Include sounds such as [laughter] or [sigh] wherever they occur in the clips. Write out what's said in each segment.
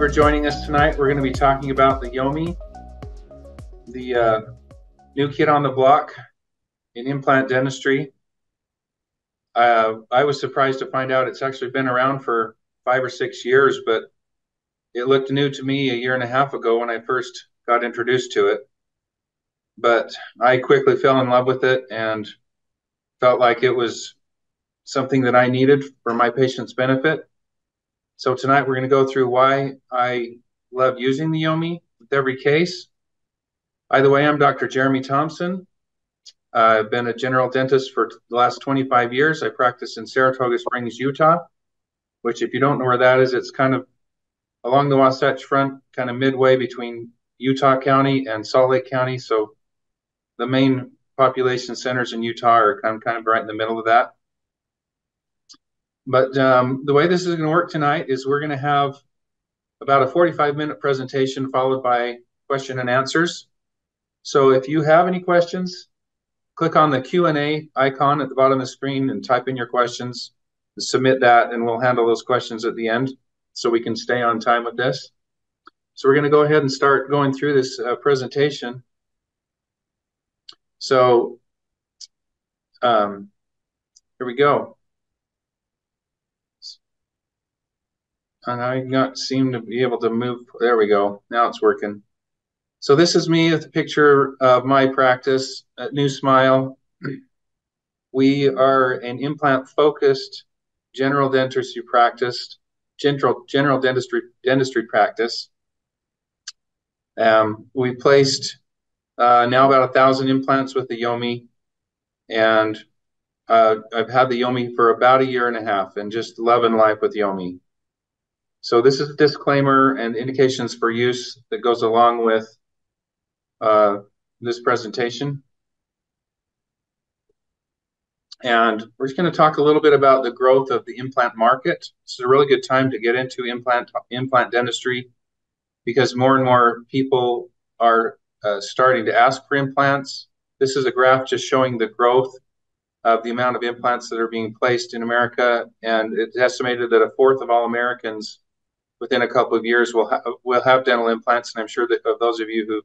for joining us tonight. We're going to be talking about the Yomi, the uh, new kid on the block in implant dentistry. Uh, I was surprised to find out it's actually been around for five or six years, but it looked new to me a year and a half ago when I first got introduced to it. But I quickly fell in love with it and felt like it was something that I needed for my patient's benefit. So tonight we're going to go through why I love using the Yomi with every case. By the way, I'm Dr. Jeremy Thompson. I've been a general dentist for the last 25 years. I practice in Saratoga Springs, Utah, which if you don't know where that is, it's kind of along the Wasatch Front, kind of midway between Utah County and Salt Lake County. So the main population centers in Utah are kind of, kind of right in the middle of that. But um, the way this is going to work tonight is we're going to have about a 45 minute presentation followed by question and answers. So if you have any questions, click on the Q&A icon at the bottom of the screen and type in your questions, submit that, and we'll handle those questions at the end so we can stay on time with this. So we're going to go ahead and start going through this uh, presentation. So um, here we go. And I not seem to be able to move. There we go. Now it's working. So this is me with a picture of my practice at New Smile. We are an implant-focused general dentistry practice general general dentistry dentistry practice. Um, we placed uh, now about a thousand implants with the Yomi, and uh, I've had the Yomi for about a year and a half, and just loving life with Yomi. So this is a disclaimer and indications for use that goes along with uh, this presentation. And we're just going to talk a little bit about the growth of the implant market. This is a really good time to get into implant implant dentistry because more and more people are uh, starting to ask for implants. This is a graph just showing the growth of the amount of implants that are being placed in America, and it's estimated that a fourth of all Americans within a couple of years we'll ha- will have dental implants. And I'm sure that of those of you who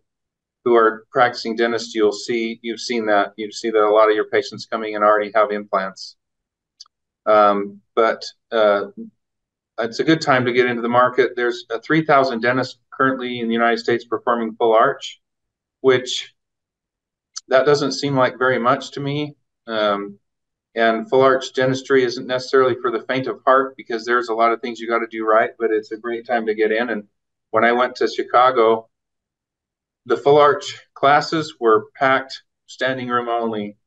who are practicing dentists, you'll see you've seen that you see that a lot of your patients coming in already have implants. Um, but uh, it's a good time to get into the market. There's 3,000 dentists currently in the United States performing full arch, which that doesn't seem like very much to me. Um, and full arch dentistry isn't necessarily for the faint of heart because there's a lot of things you got to do right, but it's a great time to get in. And when I went to Chicago, the full arch classes were packed, standing room only,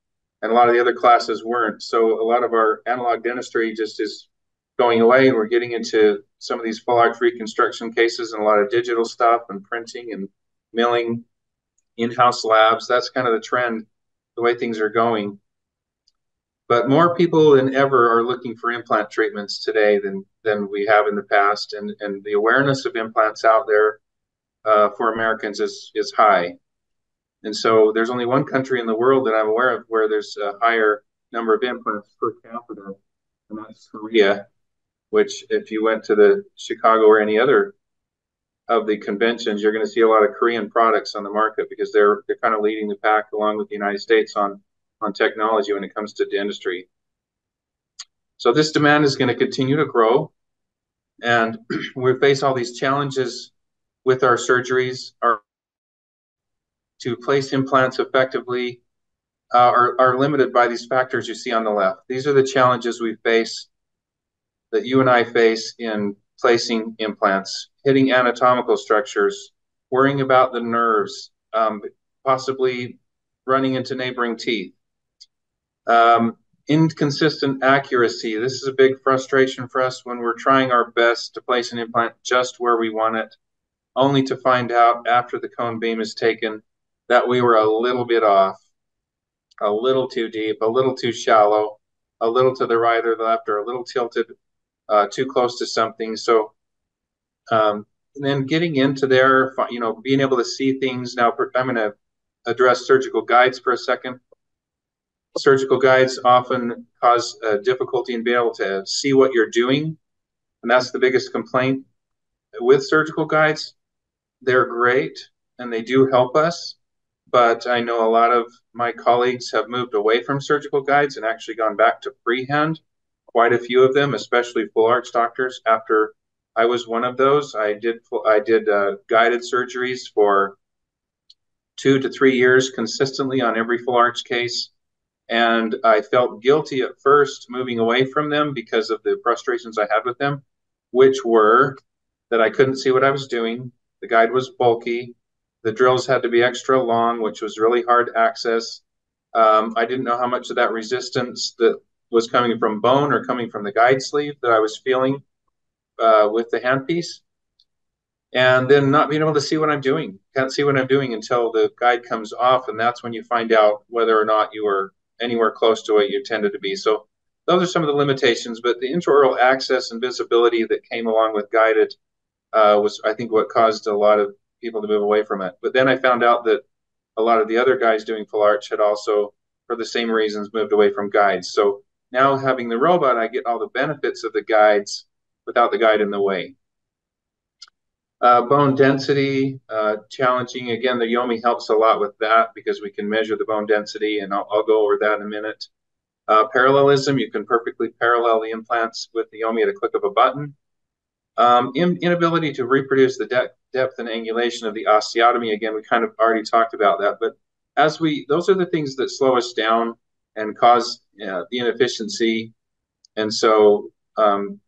and a lot of the other classes weren't. So a lot of our analog dentistry just is going away, we're getting into some of these full arch reconstruction cases and a lot of digital stuff and printing and milling, in-house labs. That's kind of the trend, the way things are going. But more people than ever are looking for implant treatments today than than we have in the past, and and the awareness of implants out there uh, for Americans is is high. And so there's only one country in the world that I'm aware of where there's a higher number of implants per capita, and that's Korea. Which, if you went to the Chicago or any other of the conventions, you're going to see a lot of Korean products on the market because they're they're kind of leading the pack along with the United States on on technology when it comes to dentistry. So this demand is going to continue to grow, and [clears throat] we face all these challenges with our surgeries are to place implants effectively uh, are, are limited by these factors you see on the left. These are the challenges we face that you and I face in placing implants, hitting anatomical structures, worrying about the nerves, um, possibly running into neighboring teeth. Um, inconsistent accuracy. This is a big frustration for us when we're trying our best to place an implant just where we want it only to find out after the cone beam is taken that we were a little bit off, a little too deep, a little too shallow, a little to the right or the left, or a little tilted uh, too close to something. So, um, then getting into there, you know, being able to see things. Now, I'm going to address surgical guides for a second. Surgical guides often cause uh, difficulty in being able to see what you're doing, and that's the biggest complaint with surgical guides, they're great and they do help us. But I know a lot of my colleagues have moved away from surgical guides and actually gone back to freehand. Quite a few of them, especially full arch doctors. After I was one of those, I did I did uh, guided surgeries for two to three years consistently on every full arch case. And I felt guilty at first moving away from them because of the frustrations I had with them, which were that I couldn't see what I was doing. The guide was bulky. The drills had to be extra long, which was really hard to access. Um, I didn't know how much of that resistance that was coming from bone or coming from the guide sleeve that I was feeling uh, with the handpiece and then not being able to see what I'm doing. Can't see what I'm doing until the guide comes off, and that's when you find out whether or not you were anywhere close to what you intended to be. So those are some of the limitations, but the intraoral access and visibility that came along with guided uh, was, I think, what caused a lot of people to move away from it. But then I found out that a lot of the other guys doing full arch had also, for the same reasons, moved away from guides. So now having the robot, I get all the benefits of the guides without the guide in the way. Uh, bone density, uh, challenging. Again, the Yomi helps a lot with that because we can measure the bone density, and I'll, I'll go over that in a minute. Uh, parallelism, you can perfectly parallel the implants with the Yomi at a click of a button. Um, in, inability to reproduce the de depth and angulation of the osteotomy, again, we kind of already talked about that, but as we, those are the things that slow us down and cause uh, the inefficiency. And so um,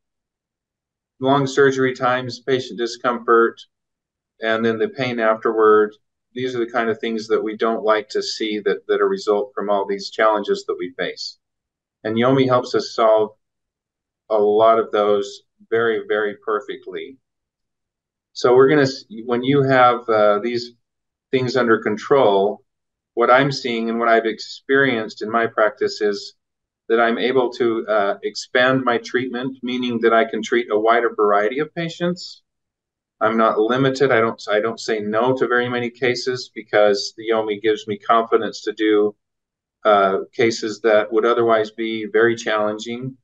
long surgery times, patient discomfort, and then the pain afterward. These are the kind of things that we don't like to see that, that are result from all these challenges that we face. And Yomi helps us solve a lot of those very, very perfectly. So we're going to, when you have uh, these things under control, what I'm seeing and what I've experienced in my practice is that I'm able to uh, expand my treatment, meaning that I can treat a wider variety of patients. I'm not limited. I don't I don't say no to very many cases because the Yomi gives me confidence to do uh, cases that would otherwise be very challenging,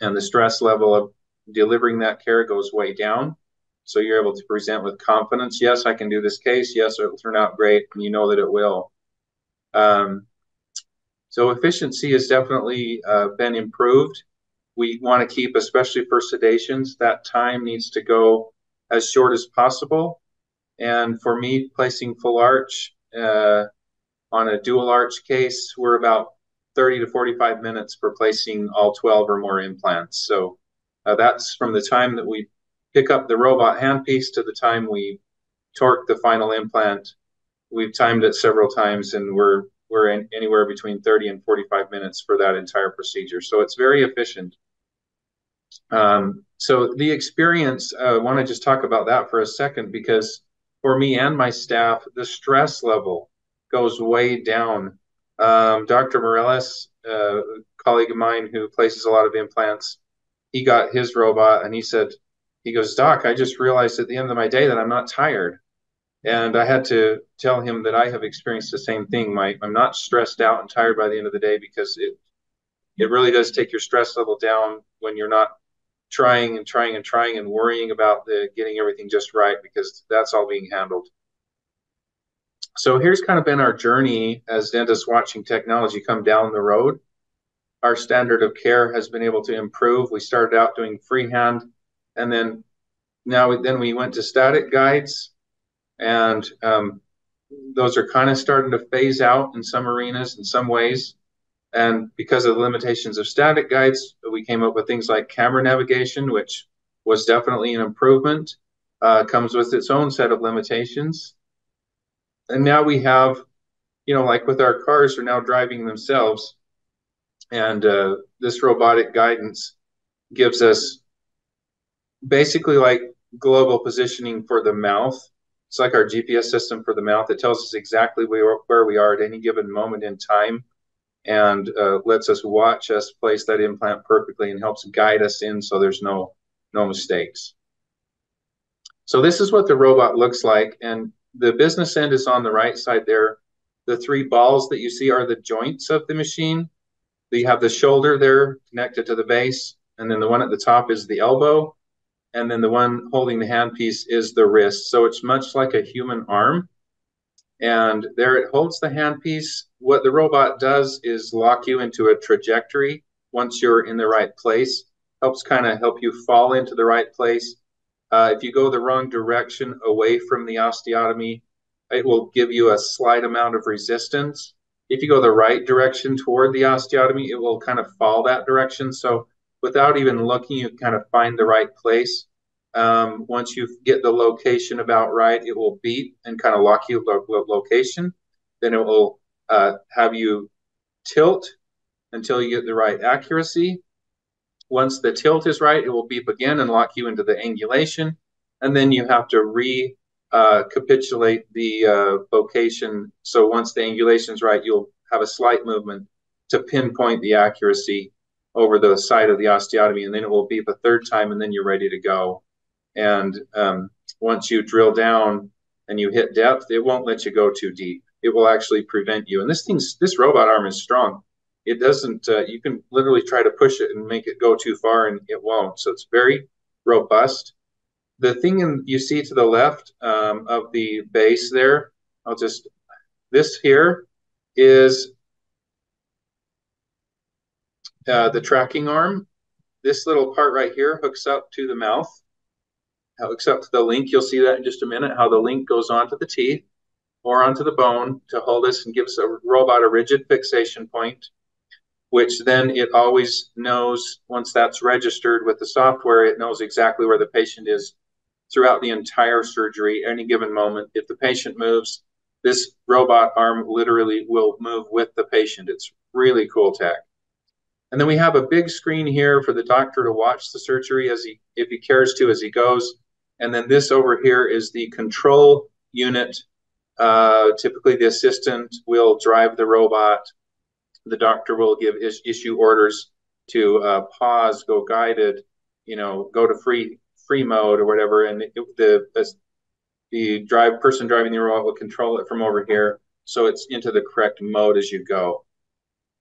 and the stress level of delivering that care goes way down. So you're able to present with confidence. Yes, I can do this case. Yes, it'll turn out great, and you know that it will. Um, so efficiency has definitely uh, been improved. We want to keep, especially for sedations, that time needs to go as short as possible. And for me, placing full arch uh, on a dual arch case, we're about 30 to 45 minutes for placing all 12 or more implants. So uh, that's from the time that we pick up the robot handpiece to the time we torque the final implant. We've timed it several times and we're we're in anywhere between 30 and 45 minutes for that entire procedure. So it's very efficient. Um, so the experience, uh, I want to just talk about that for a second because for me and my staff, the stress level goes way down. Um, Dr. Morales, uh, a colleague of mine who places a lot of implants, he got his robot and he said, he goes, Doc, I just realized at the end of my day that I'm not tired. And I had to tell him that I have experienced the same thing. My, I'm not stressed out and tired by the end of the day because it it really does take your stress level down when you're not trying and trying and trying and worrying about the getting everything just right because that's all being handled. So here's kind of been our journey as dentists watching technology come down the road. Our standard of care has been able to improve. We started out doing freehand, and then now then we went to static guides and um, those are kind of starting to phase out in some arenas in some ways. And because of the limitations of static guides, we came up with things like camera navigation, which was definitely an improvement. Uh, comes with its own set of limitations. And now we have, you know, like with our cars are now driving themselves. And uh, this robotic guidance gives us basically like global positioning for the mouth it's like our GPS system for the mouth. It tells us exactly where, we are at any given moment in time and uh, lets us watch us place that implant perfectly and helps guide us in so there's no no mistakes. So this is what the robot looks like and the business end is on the right side there. The three balls that you see are the joints of the machine. You have the shoulder there connected to the base and then the one at the top is the elbow and then the one holding the handpiece is the wrist. So it's much like a human arm. And there it holds the handpiece. What the robot does is lock you into a trajectory once you're in the right place. Helps kind of help you fall into the right place. Uh, if you go the wrong direction away from the osteotomy, it will give you a slight amount of resistance. If you go the right direction toward the osteotomy, it will kind of fall that direction. So without even looking, you kind of find the right place. Um, once you get the location about right, it will beep and kind of lock you lo lo location. Then it will uh, have you tilt until you get the right accuracy. Once the tilt is right, it will beep again and lock you into the angulation. And then you have to re uh, capitulate the uh, location. So once the angulation is right, you'll have a slight movement to pinpoint the accuracy over the side of the osteotomy, and then it will beep a third time, and then you're ready to go. And um, once you drill down and you hit depth, it won't let you go too deep. It will actually prevent you. And this thing's this robot arm is strong. It doesn't. Uh, you can literally try to push it and make it go too far, and it won't. So it's very robust. The thing in, you see to the left um, of the base there, I'll just this here is uh, the tracking arm. This little part right here hooks up to the mouth, hooks up to the link. You'll see that in just a minute, how the link goes onto the teeth or onto the bone to hold us and gives a robot a rigid fixation point, which then it always knows, once that's registered with the software, it knows exactly where the patient is throughout the entire surgery, any given moment. If the patient moves, this robot arm literally will move with the patient. It's really cool tech. And then we have a big screen here for the doctor to watch the surgery as he, if he cares to, as he goes. And then this over here is the control unit. Uh, typically, the assistant will drive the robot. The doctor will give is, issue orders to uh, pause, go guided, you know, go to free free mode or whatever. And it, the the drive person driving the robot will control it from over here, so it's into the correct mode as you go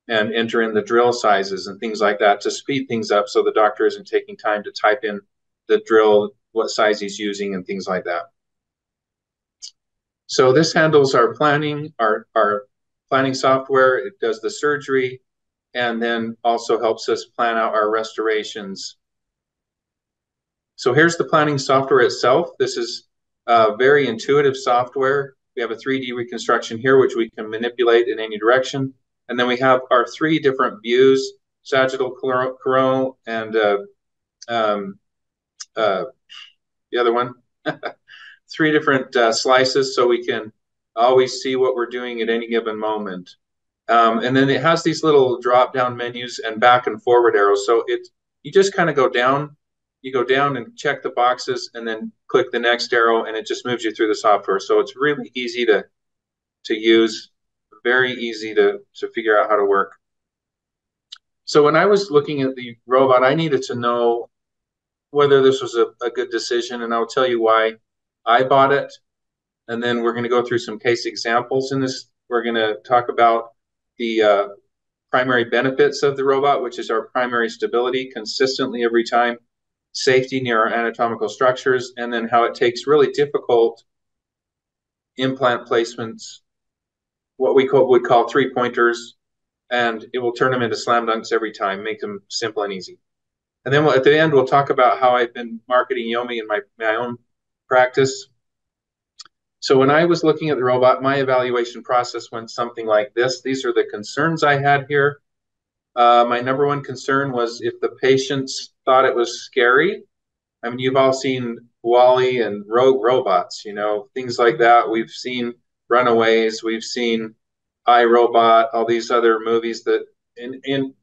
and enter in the drill sizes and things like that to speed things up so the doctor isn't taking time to type in the drill, what size he's using, and things like that. So this handles our planning, our, our planning software. It does the surgery and then also helps us plan out our restorations. So here's the planning software itself. This is a very intuitive software. We have a 3D reconstruction here, which we can manipulate in any direction. And then we have our three different views, sagittal, coronal, and uh, um, uh, the other one. [laughs] three different uh, slices so we can always see what we're doing at any given moment. Um, and then it has these little drop down menus and back and forward arrows. So it you just kind of go down, you go down and check the boxes and then click the next arrow and it just moves you through the software. So it's really easy to to use very easy to, to figure out how to work. So when I was looking at the robot, I needed to know whether this was a, a good decision, and I'll tell you why I bought it. And then we're going to go through some case examples in this. We're going to talk about the uh, primary benefits of the robot, which is our primary stability consistently every time, safety near our anatomical structures, and then how it takes really difficult implant placements what we call, would call three pointers, and it will turn them into slam dunks every time, make them simple and easy. And then we'll, at the end, we'll talk about how I've been marketing Yomi in my, my own practice. So when I was looking at the robot, my evaluation process went something like this. These are the concerns I had here. Uh, my number one concern was if the patients thought it was scary. I mean, you've all seen WALL-E and Rogue Robots, you know, things like that. We've seen Runaways. We've seen I Robot, all these other movies that, in, in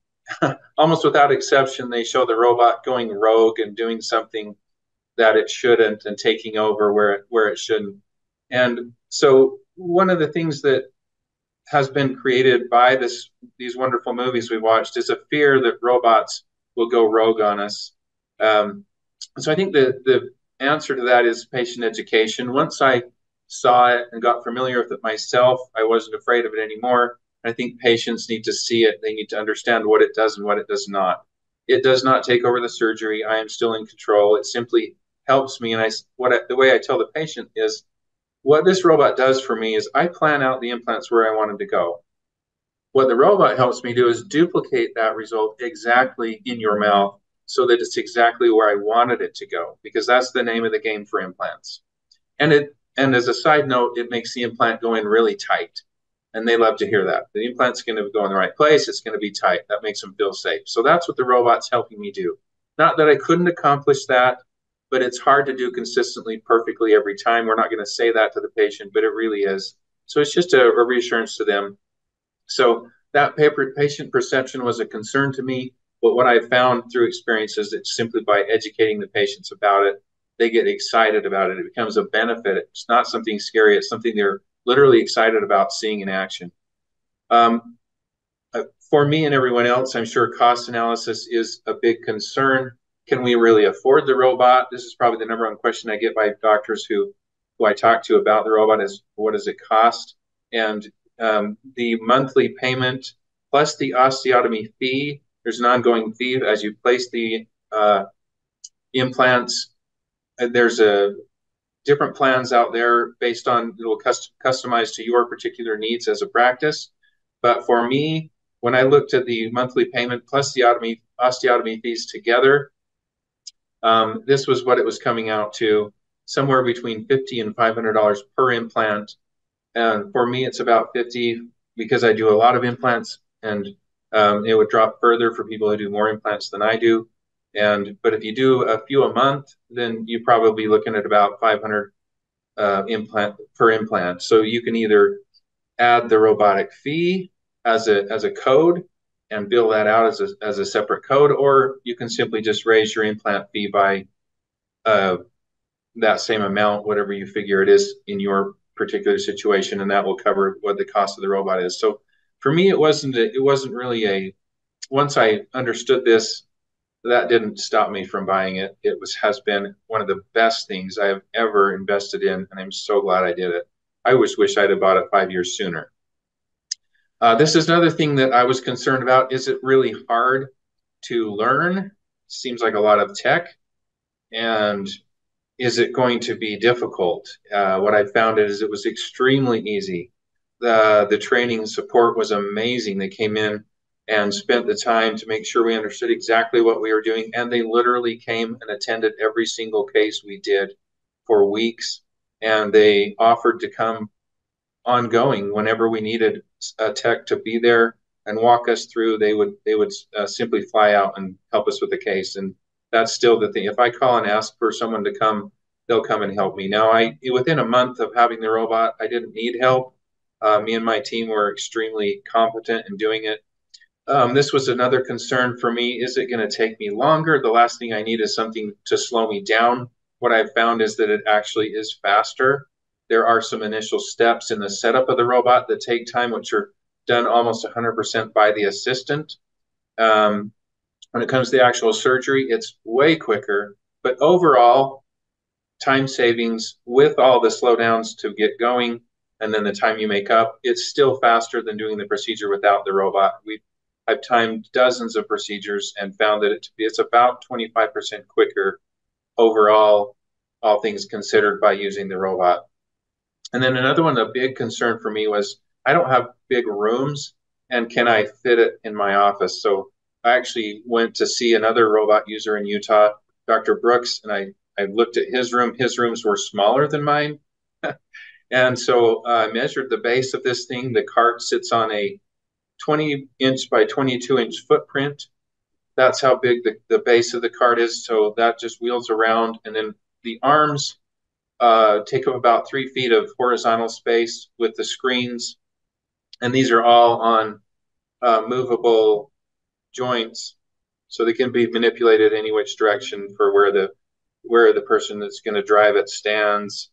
[laughs] almost without exception, they show the robot going rogue and doing something that it shouldn't and taking over where it, where it shouldn't. And so one of the things that has been created by this these wonderful movies we watched is a fear that robots will go rogue on us. Um, so I think the the answer to that is patient education. Once I saw it and got familiar with it myself, I wasn't afraid of it anymore. I think patients need to see it. They need to understand what it does and what it does not. It does not take over the surgery. I am still in control. It simply helps me. And I, what I, the way I tell the patient is, what this robot does for me is I plan out the implants where I want them to go. What the robot helps me do is duplicate that result exactly in your mouth so that it's exactly where I wanted it to go, because that's the name of the game for implants. And it and as a side note, it makes the implant go in really tight. And they love to hear that. The implant's going to go in the right place. It's going to be tight. That makes them feel safe. So that's what the robot's helping me do. Not that I couldn't accomplish that, but it's hard to do consistently, perfectly every time. We're not going to say that to the patient, but it really is. So it's just a, a reassurance to them. So that paper, patient perception was a concern to me. But what I found through experience is it's simply by educating the patients about it, they get excited about it. It becomes a benefit. It's not something scary. It's something they're literally excited about seeing in action. Um, uh, for me and everyone else, I'm sure cost analysis is a big concern. Can we really afford the robot? This is probably the number one question I get by doctors who, who I talk to about the robot is what does it cost? And um, the monthly payment plus the osteotomy fee, there's an ongoing fee as you place the uh, implants there's a different plans out there based on it will custom, customize to your particular needs as a practice. But for me, when I looked at the monthly payment plus the osteotomy fees together, um, this was what it was coming out to somewhere between 50 and $500 per implant. And for me, it's about 50 because I do a lot of implants and um, it would drop further for people who do more implants than I do. And but if you do a few a month, then you're probably looking at about 500 uh, implant per implant. So you can either add the robotic fee as a as a code and bill that out as a as a separate code, or you can simply just raise your implant fee by uh, that same amount, whatever you figure it is in your particular situation, and that will cover what the cost of the robot is. So for me, it wasn't a, it wasn't really a once I understood this that didn't stop me from buying it. It was has been one of the best things I have ever invested in, and I'm so glad I did it. I wish wish I'd have bought it five years sooner. Uh, this is another thing that I was concerned about. Is it really hard to learn? Seems like a lot of tech, and is it going to be difficult? Uh, what I found is it was extremely easy. The the training support was amazing. They came in and spent the time to make sure we understood exactly what we were doing. And they literally came and attended every single case we did for weeks. And they offered to come ongoing whenever we needed a tech to be there and walk us through. They would they would uh, simply fly out and help us with the case. And that's still the thing. If I call and ask for someone to come, they'll come and help me. Now, I within a month of having the robot, I didn't need help. Uh, me and my team were extremely competent in doing it um, this was another concern for me. Is it going to take me longer? The last thing I need is something to slow me down. What I've found is that it actually is faster. There are some initial steps in the setup of the robot that take time, which are done almost 100% by the assistant. Um, when it comes to the actual surgery, it's way quicker. But overall, time savings with all the slowdowns to get going and then the time you make up, it's still faster than doing the procedure without the robot. We I've timed dozens of procedures and found that it to be it's about 25% quicker overall, all things considered, by using the robot. And then another one, a big concern for me was I don't have big rooms, and can I fit it in my office? So I actually went to see another robot user in Utah, Dr. Brooks, and I I looked at his room. His rooms were smaller than mine. [laughs] and so uh, I measured the base of this thing. The cart sits on a 20 inch by 22 inch footprint. That's how big the, the base of the cart is. So that just wheels around. And then the arms uh, take up about three feet of horizontal space with the screens. And these are all on uh, movable joints. So they can be manipulated any which direction for where the where the person that's going to drive it stands,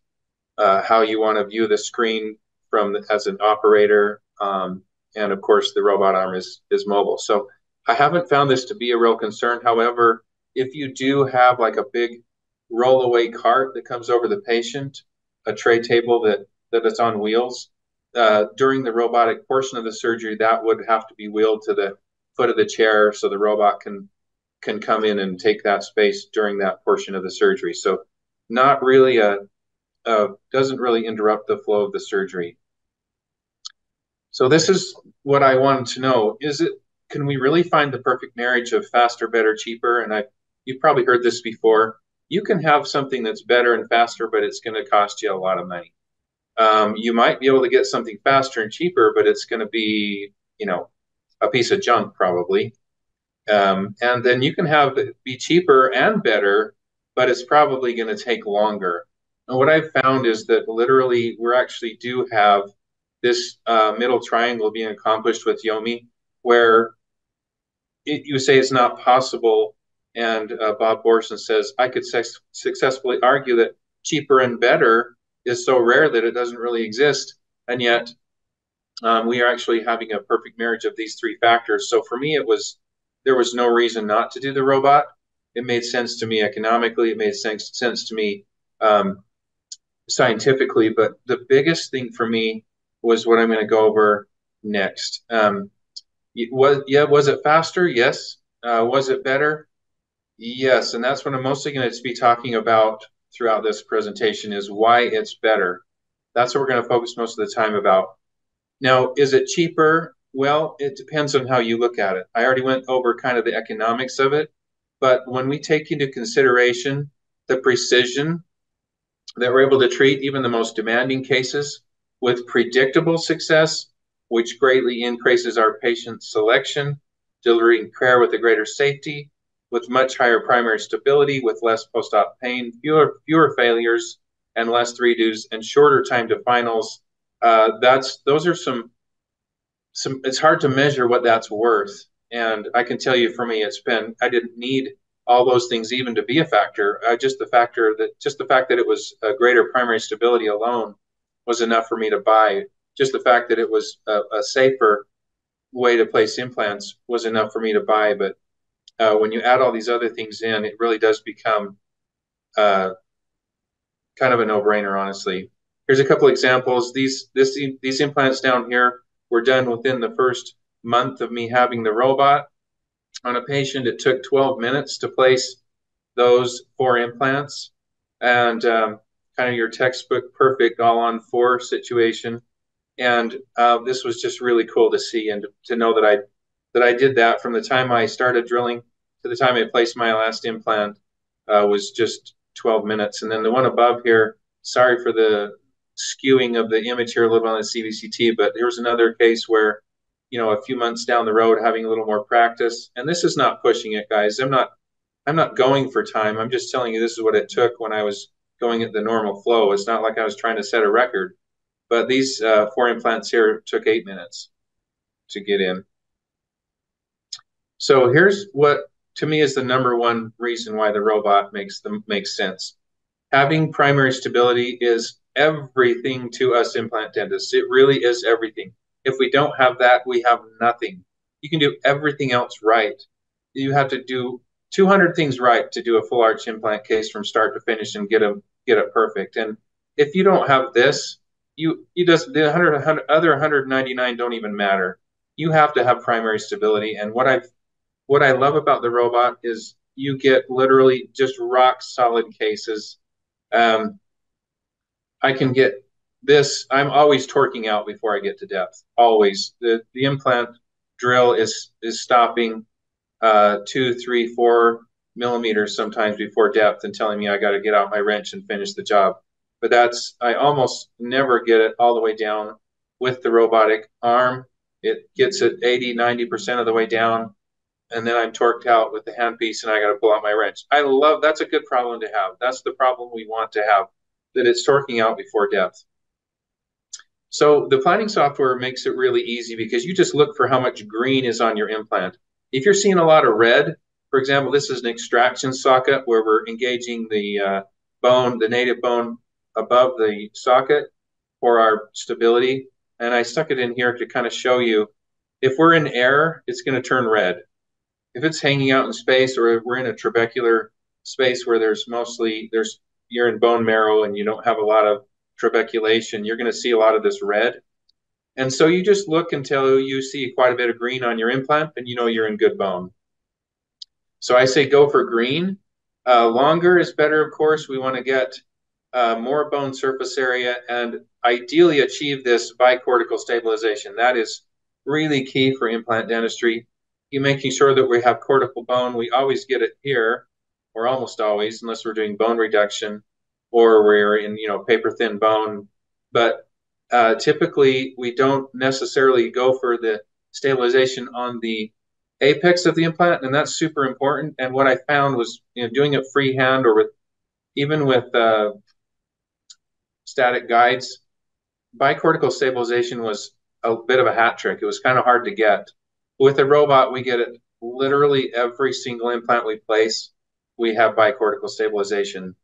uh, how you want to view the screen from the, as an operator, um, and of course the robot arm is is mobile. So I haven't found this to be a real concern. However, if you do have like a big rollaway cart that comes over the patient, a tray table that that is on wheels, uh, during the robotic portion of the surgery, that would have to be wheeled to the foot of the chair so the robot can can come in and take that space during that portion of the surgery. So not really a, a doesn't really interrupt the flow of the surgery. So this is what I wanted to know. Is it can we really find the perfect marriage of faster, better, cheaper? And I you've probably heard this before. You can have something that's better and faster, but it's going to cost you a lot of money. Um, you might be able to get something faster and cheaper, but it's going to be, you know, a piece of junk probably. Um, and then you can have it be cheaper and better, but it's probably going to take longer. And what I've found is that literally we actually do have this uh, middle triangle being accomplished with Yomi, where it, you say it's not possible, and uh, Bob Borson says I could successfully argue that cheaper and better is so rare that it doesn't really exist, and yet um, we are actually having a perfect marriage of these three factors. So for me, it was there was no reason not to do the robot. It made sense to me economically. It made sense sense to me um, scientifically. But the biggest thing for me was what I'm going to go over next. Um, was yeah, was it faster? Yes. Uh, was it better? Yes, and that's what I'm mostly going to be talking about throughout this presentation is why it's better. That's what we're going to focus most of the time about. Now, is it cheaper? Well, it depends on how you look at it. I already went over kind of the economics of it, but when we take into consideration the precision that we're able to treat even the most demanding cases with predictable success, which greatly increases our patient selection, delivering care with a greater safety, with much higher primary stability, with less post-op pain, fewer fewer failures, and less redos, and shorter time to finals. Uh, that's those are some some. It's hard to measure what that's worth, and I can tell you for me, it's been I didn't need all those things even to be a factor. Uh, just the factor that just the fact that it was a greater primary stability alone was enough for me to buy. Just the fact that it was a, a safer way to place implants was enough for me to buy. But uh, when you add all these other things in, it really does become uh, kind of a no-brainer, honestly. Here's a couple examples. These this these implants down here were done within the first month of me having the robot. On a patient, it took 12 minutes to place those four implants, and um, kind of your textbook perfect all on four situation. And uh, this was just really cool to see and to, know that I that I did that from the time I started drilling to the time I placed my last implant uh, was just 12 minutes. And then the one above here, sorry for the skewing of the image here a little on the CBCT, but there was another case where, you know, a few months down the road, having a little more practice. And this is not pushing it, guys. I'm not, I'm not going for time. I'm just telling you this is what it took when I was going at the normal flow. It's not like I was trying to set a record. But these uh, four implants here took eight minutes to get in. So here's what to me is the number one reason why the robot makes them makes sense. Having primary stability is everything to us implant dentists. It really is everything. If we don't have that, we have nothing. You can do everything else right. You have to do 200 things right to do a full arch implant case from start to finish and get them get it perfect. And if you don't have this, you you just the 100, 100 other 199 don't even matter. You have to have primary stability. And what I've what I love about the robot is you get literally just rock solid cases. Um, I can get this. I'm always torquing out before I get to depth. Always. The the implant drill is is stopping uh, two, three, four millimeters sometimes before depth and telling me I got to get out my wrench and finish the job. But that's I almost never get it all the way down with the robotic arm. It gets it 80, 90% of the way down and then I'm torqued out with the handpiece and I got to pull out my wrench. I love that's a good problem to have. That's the problem we want to have that it's torquing out before depth. So the planning software makes it really easy because you just look for how much green is on your implant. If you're seeing a lot of red, for example, this is an extraction socket where we're engaging the uh, bone, the native bone above the socket for our stability. And I stuck it in here to kind of show you if we're in air, it's going to turn red if it's hanging out in space or if we're in a trabecular space where there's mostly there's you're in bone marrow and you don't have a lot of trabeculation, you're going to see a lot of this red. And so you just look until you see quite a bit of green on your implant and you know you're in good bone. So I say go for green. Uh, longer is better, of course. We want to get uh, more bone surface area and ideally achieve this bicortical stabilization. That is really key for implant dentistry. You making sure that we have cortical bone. We always get it here, or almost always, unless we're doing bone reduction or we're in you know paper thin bone. But uh, typically, we don't necessarily go for the stabilization on the apex of the implant, and that's super important. And what I found was, you know, doing it freehand or with even with uh, static guides, bicortical stabilization was a bit of a hat trick. It was kind of hard to get. With a robot, we get it literally every single implant we place. We have bicortical stabilization.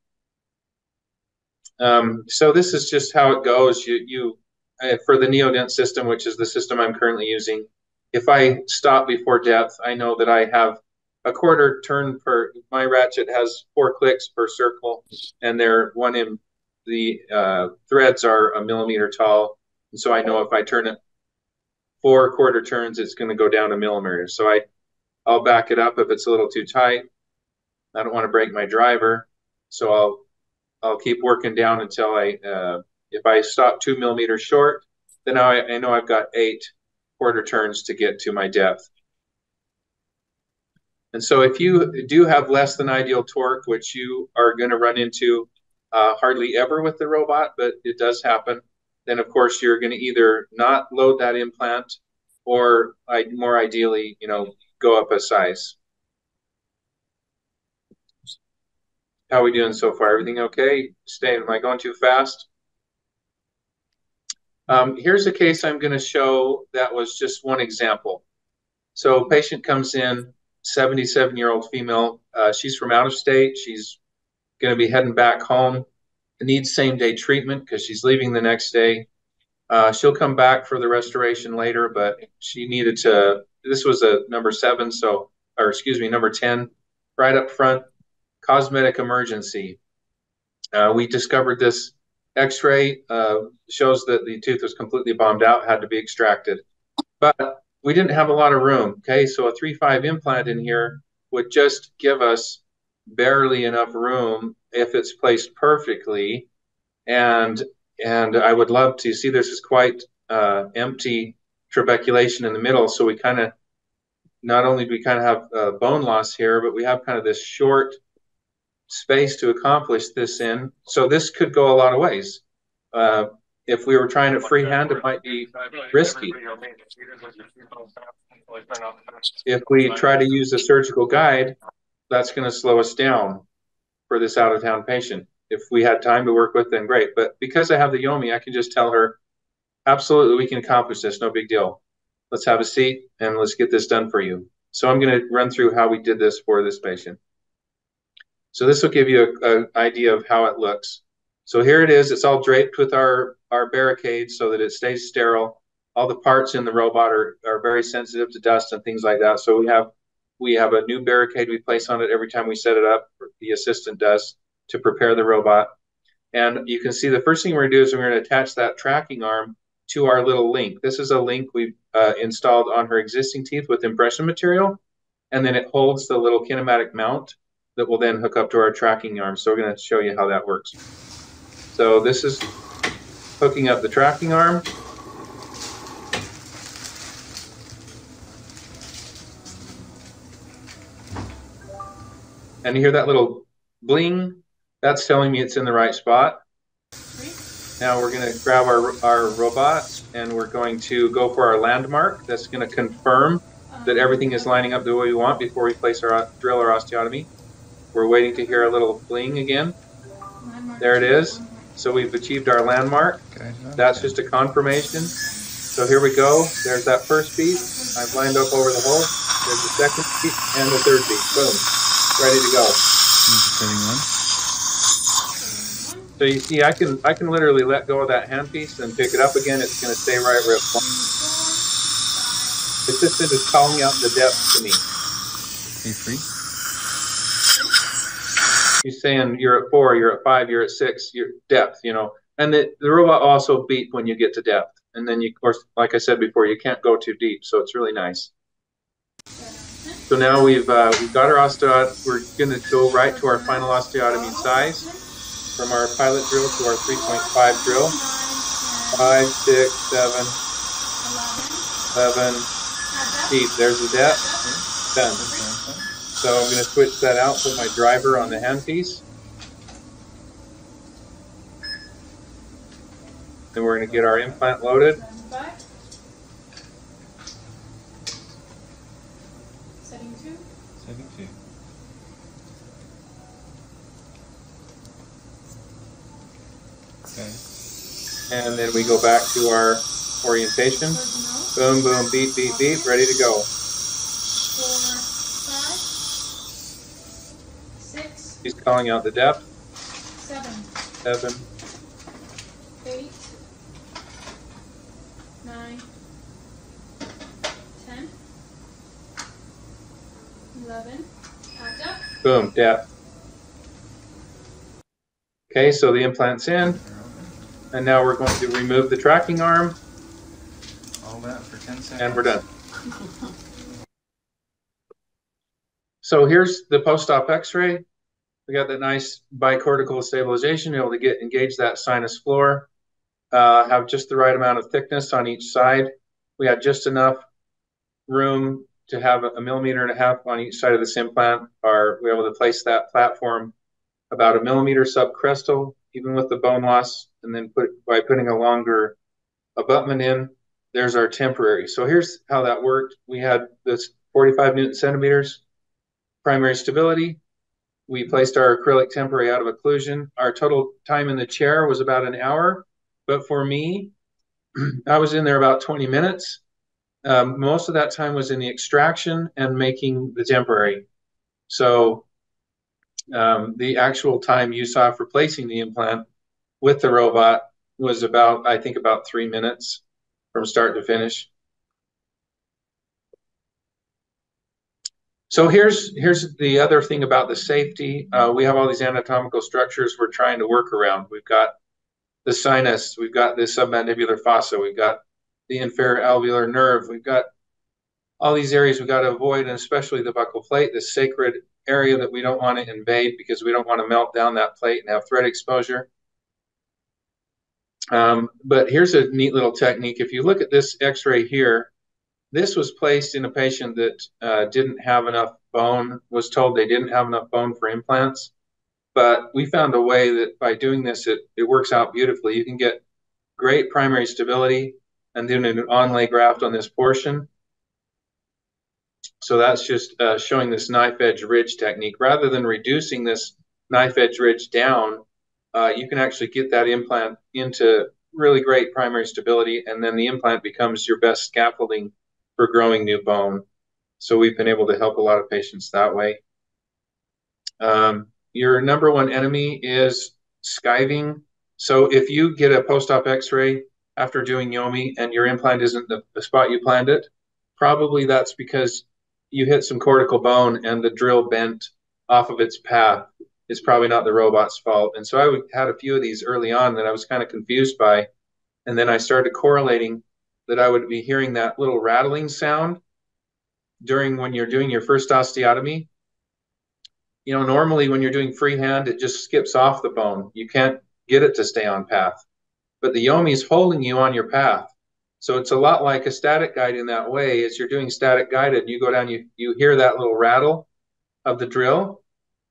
Um, so this is just how it goes. You, you uh, for the Neodent system, which is the system I'm currently using, if I stop before depth, I know that I have a quarter turn per, my ratchet has four clicks per circle and they're one in, the uh, threads are a millimeter tall. And so I know if I turn it four quarter turns, it's going to go down a millimeter. So I, I'll back it up if it's a little too tight. I don't want to break my driver. So I'll, I'll keep working down until I, uh, if I stop two millimeters short, then I, I know I've got eight quarter turns to get to my depth. And so if you do have less than ideal torque, which you are going to run into uh, hardly ever with the robot, but it does happen, then of course you're going to either not load that implant or I, more ideally, you know, go up a size. How are we doing so far? Everything okay? Stay, am I going too fast? Um, here's a case I'm going to show that was just one example. So patient comes in, 77 year old female. Uh, she's from out of state. She's going to be heading back home. Needs same day treatment because she's leaving the next day. Uh, she'll come back for the restoration later, but she needed to. This was a number seven, so or excuse me, number 10, right up front, cosmetic emergency. Uh, we discovered this X-ray uh, shows that the tooth was completely bombed out, had to be extracted. But we didn't have a lot of room. Okay, so a 3-5 implant in here would just give us barely enough room if it's placed perfectly. And and I would love to see this is quite uh, empty trabeculation in the middle. So we kind of not only do we kind of have uh, bone loss here, but we have kind of this short space to accomplish this in. So this could go a lot of ways. Uh, if we were trying to freehand, it might be risky. If we try to use a surgical guide, that's going to slow us down for this out of town patient. If we had time to work with, then great. But because I have the Yomi, I can just tell her, absolutely, we can accomplish this. No big deal. Let's have a seat and let's get this done for you. So I'm going to run through how we did this for this patient. So this will give you an idea of how it looks. So here it is. It's all draped with our, our barricades so that it stays sterile. All the parts in the robot are, are very sensitive to dust and things like that. So we have we have a new barricade we place on it every time we set it up. The assistant does to prepare the robot. And you can see the first thing we're going to do is we're going to attach that tracking arm to our little link. This is a link we've uh, installed on her existing teeth with impression material. And then it holds the little kinematic mount that will then hook up to our tracking arm. So we're going to show you how that works. So this is hooking up the tracking arm. And you hear that little bling? That's telling me it's in the right spot. Now we're going to grab our, our robot and we're going to go for our landmark. That's going to confirm that everything is lining up the way we want before we place our drill our osteotomy. We're waiting to hear a little bling again. There it is. So we've achieved our landmark. That's just a confirmation. So here we go. There's that first piece. I've lined up over the hole. There's the second piece and the third piece. Boom. Ready to go. One. So you see, I can I can literally let go of that handpiece and pick it up again. It's going to stay right where it wants. The assistant is calling out the depth to me. Are you free? He's saying you're at four, you're at five, you're at six, your depth, you know. And the, the robot also beep when you get to depth. And then you, of course, like I said before, you can't go too deep. So it's really nice. So now we've uh, we've got our osteotomy. We're going to go right to our final osteotomy size from our pilot drill to our 3.5 drill. Five, six, seven, seven. Eight. There's the depth. Done. So I'm going to switch that out, put my driver on the handpiece. Then we're going to get our implant loaded. Setting two. Setting two. Okay. And then we go back to our orientation. Boom, boom, beep, beep, beep, ready to go. Four, five, six, He's calling out the depth. seven, Seven, eight, nine, ten, eleven. Packed up. boom, depth. Okay, so the implant's in, and now we're going to remove the tracking arm, All that for 10 seconds. and we're done. So here's the post-op x-ray. We got that nice bicortical stabilization, able to get engage that sinus floor, uh, have just the right amount of thickness on each side. We had just enough room to have a millimeter and a half on each side of this implant. Are we able to place that platform about a millimeter subcrestal, even with the bone loss, and then put by putting a longer abutment in. There's our temporary. So here's how that worked. We had this 45 newton centimeters primary stability. We placed our acrylic temporary out of occlusion. Our total time in the chair was about an hour, but for me, [clears throat] I was in there about 20 minutes. Um, most of that time was in the extraction and making the temporary. So um, the actual time you saw for placing the implant with the robot was about, I think, about three minutes from start to finish. So here's here's the other thing about the safety. Uh, we have all these anatomical structures we're trying to work around. We've got the sinus, we've got the submandibular fossa, we've got the inferior alveolar nerve, we've got all these areas we've got to avoid, and especially the buccal plate, the sacred area that we don't want to invade because we don't want to melt down that plate and have thread exposure. Um, but here's a neat little technique. If you look at this x-ray here, this was placed in a patient that uh, didn't have enough bone, was told they didn't have enough bone for implants. But we found a way that by doing this, it, it works out beautifully. You can get great primary stability and then an onlay graft on this portion. So that's just uh, showing this knife edge ridge technique. Rather than reducing this knife edge ridge down, uh, you can actually get that implant into really great primary stability, and then the implant becomes your best scaffolding for growing new bone. So we've been able to help a lot of patients that way. Um, your number one enemy is skiving. So if you get a post-op x-ray after doing Yomi and your implant isn't the, the spot you planned it, probably that's because you hit some cortical bone and the drill bent off of its path. It's probably not the robot's fault. And so I had a few of these early on that I was kind of confused by. And then I started correlating that I would be hearing that little rattling sound during when you're doing your first osteotomy. You know, normally when you're doing freehand, it just skips off the bone. You can't get it to stay on path. But the Yomi is holding you on your path. So it's a lot like a static guide in that way. As you're doing static guided, you go down, you, you hear that little rattle of the drill.